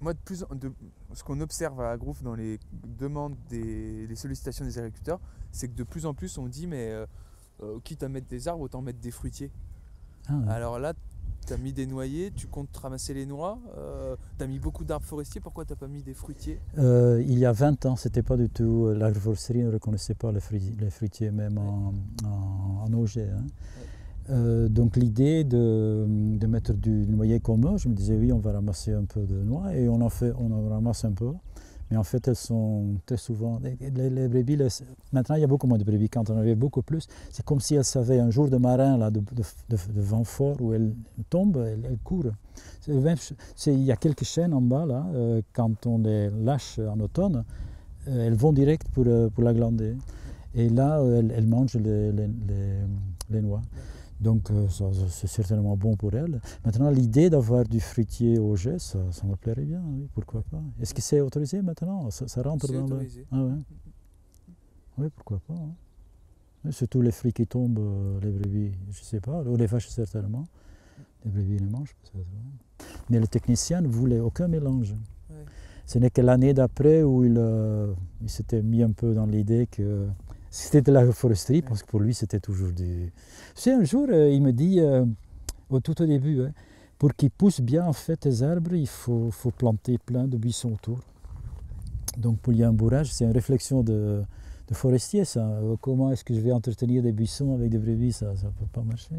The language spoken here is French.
moi, de plus, de, ce qu'on observe à Groove dans les demandes, des, les sollicitations des agriculteurs, c'est que de plus en plus on dit, mais euh, euh, quitte à mettre des arbres, autant mettre des fruitiers. Ah, ouais. Alors là, tu as mis des noyers, tu comptes ramasser les noix, tu as mis beaucoup d'arbres forestiers, pourquoi tu pas mis des fruitiers? Euh, il y a 20 ans, c'était pas du tout. euh, L'agroforesterie ne reconnaissait pas les, fruitiers, même en, en, en OG. hein. Euh, donc l'idée de, mettre du, noyer commun, je me disais oui, on va ramasser un peu de noix et on en, fait, on ramasse un peu. Mais en fait, elles sont très souvent. Les, les- brebis, maintenant il y a beaucoup moins de brebis, quand on avait beaucoup plus, c'est comme si elles savaient un jour de marin, là, de, vent fort, où elles tombent, elles, courent. Il y a quelques chaînes en bas, là, euh, quand on les lâche en automne, euh, elles vont direct pour, pour la glander. Et là, elles, mangent les noix. Donc euh, c'est certainement bon pour elles. Maintenant, l'idée d'avoir du fruitier au jet, ça, ça me plairait bien, oui, pourquoi pas. Est-ce que c'est autorisé maintenant? Ça, ça rentre dans autorisé. le... Ah ouais. Oui, pourquoi pas. hein. Oui, surtout les fruits qui tombent, euh, les brebis, je ne sais pas, ou les vaches certainement. Les brebis les mangent peut-être. ouais. Mais le technicien ne voulait aucun mélange. Ouais. Ce n'est que l'année d'après où il, euh, il s'était mis un peu dans l'idée que c'était de l'agroforesterie, parce que pour lui c'était toujours du... Tu sais, un jour, euh, il me dit, euh, au tout au début, hein, pour qu'ils poussent bien en fait les arbres, il faut, faut planter plein de buissons autour. Donc pour y un bourrage, c'est une réflexion de, de forestier ça. Euh, Comment est-ce que je vais entretenir des buissons avec des brebis Ça ne peut pas marcher.